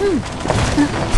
嗯。嗯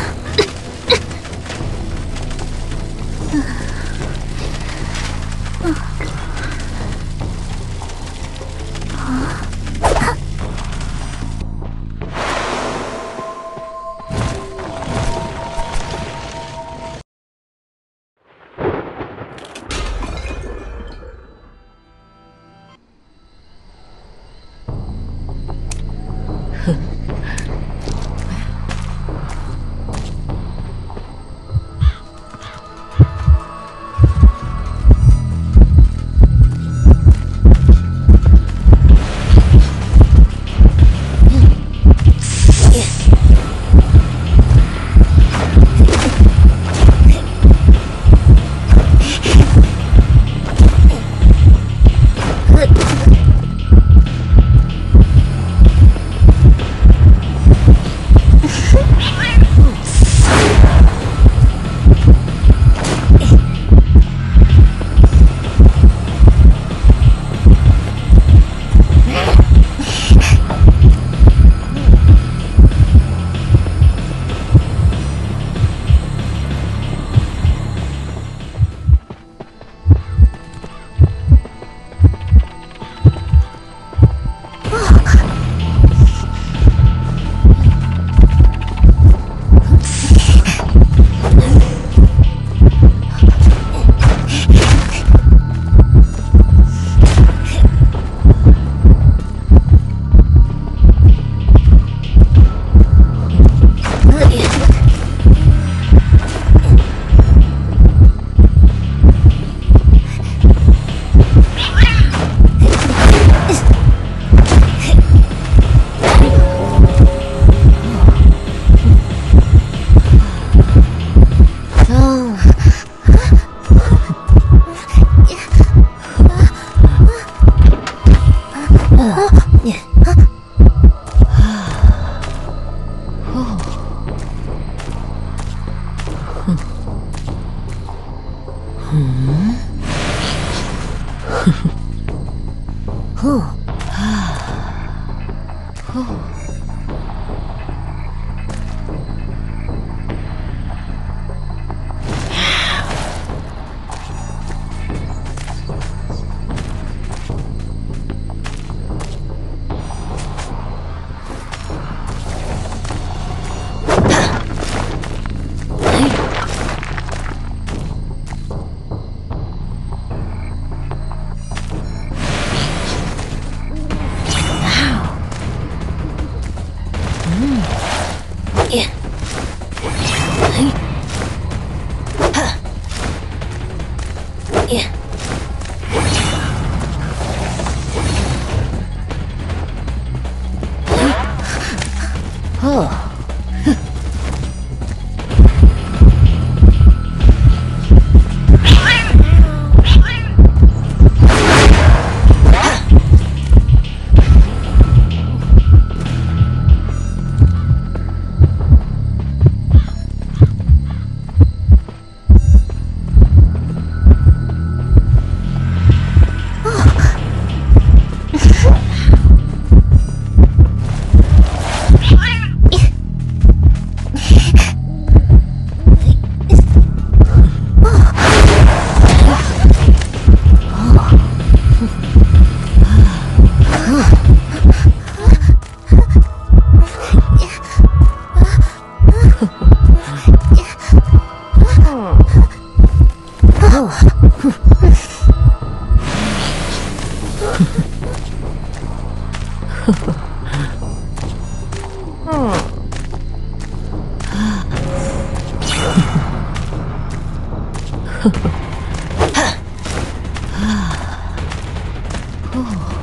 Hmm. Huh? 嗯，耶。Oh.